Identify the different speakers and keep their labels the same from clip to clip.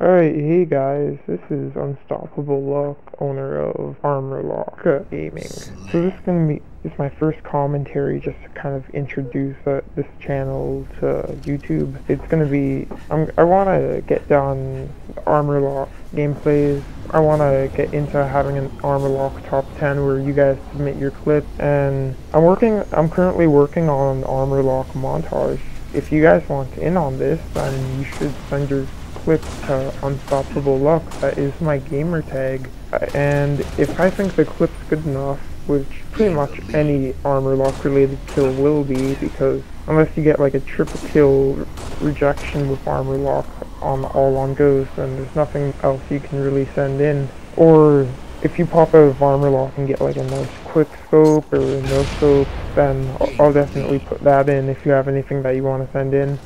Speaker 1: Alright, hey guys, this is Unstoppable Luck, owner of Armor Lock Gaming. So this is gonna be this is my first commentary just to kind of introduce uh, this channel to YouTube. It's gonna be I'm, I want to get down Armor Lock gameplays. I want to get into having an Armor Lock top 10 where you guys submit your clips, and I'm working. I'm currently working on Armor Lock montage. If you guys want in on this, then you should send your clip to uh, Unstoppable Luck. That is my gamer tag. And if I think the clip's good enough, which pretty much any armor lock related kill will be, because unless you get like a triple kill rejection with armor lock on all on ghost, then there's nothing else you can really send in. Or if you pop out of armor lock and get like a nice quick scope or no scope, then I'll definitely put that in if you have anything that you want to send in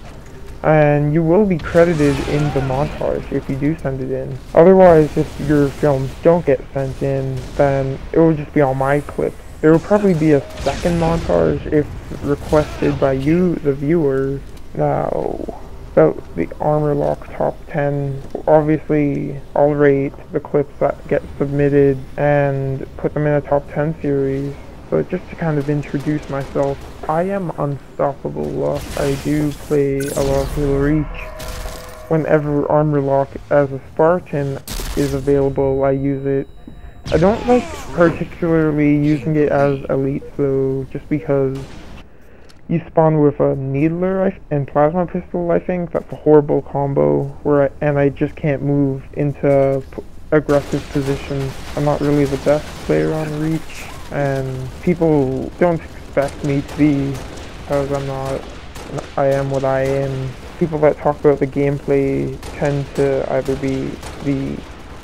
Speaker 1: and you will be credited in the montage if you do send it in. Otherwise, if your films don't get sent in, then it will just be on my clip. There will probably be a second montage if requested by you, the viewer. Now, about the Armor Lock Top 10, obviously I'll rate the clips that get submitted and put them in a Top 10 series. But just to kind of introduce myself, I am Unstoppable Luck. I do play a lot of Reach. Whenever Armor Lock as a Spartan is available, I use it. I don't like particularly using it as Elite though, just because you spawn with a Needler and Plasma Pistol, I think. That's a horrible combo, where I, and I just can't move into aggressive positions. I'm not really the best player on Reach and people don't expect me to be because I'm not I am what I am. People that talk about the gameplay tend to either be the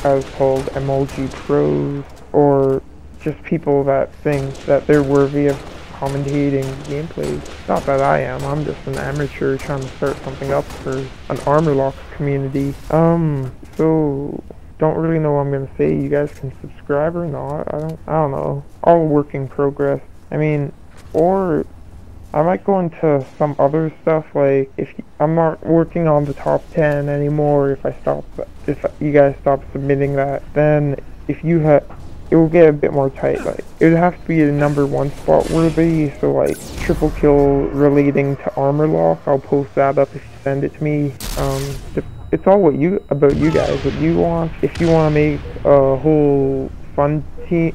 Speaker 1: as called MLG pros or just people that think that they're worthy of commentating gameplay. Not that I am, I'm just an amateur trying to start something up for an Armor Lock community. Um, so don't really know what I'm gonna say. You guys can subscribe or not. I don't. I don't know. All work in progress. I mean, or I might go into some other stuff. Like if I'm not working on the top ten anymore, if I stop, if you guys stop submitting that, then if you have. It will get a bit more tight. Like it would have to be a number one spot worthy. So like triple kill relating to armor lock. I'll post that up if you send it to me. Um, it's all what you about you guys. What you want. If you want to make a whole fun team,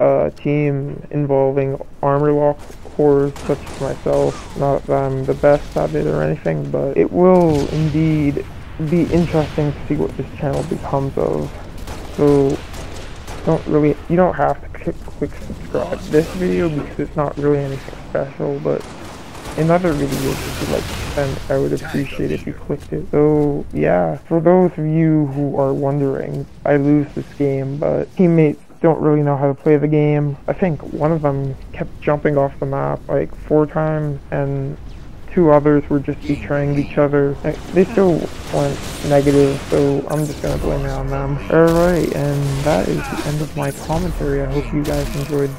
Speaker 1: uh, team involving armor lock cores such as myself. Not that I'm the best at it or anything, but it will indeed be interesting to see what this channel becomes of. So don't really, you don't have to click, click subscribe this video because it's not really anything special, but in other videos if you'd like and I would appreciate if you clicked it. So yeah, for those of you who are wondering, I lose this game, but teammates don't really know how to play the game. I think one of them kept jumping off the map like four times and two others were just betraying each other. They still went negative, so I'm just gonna blame it on them. Alright, and that is the end of my commentary. I hope you guys enjoyed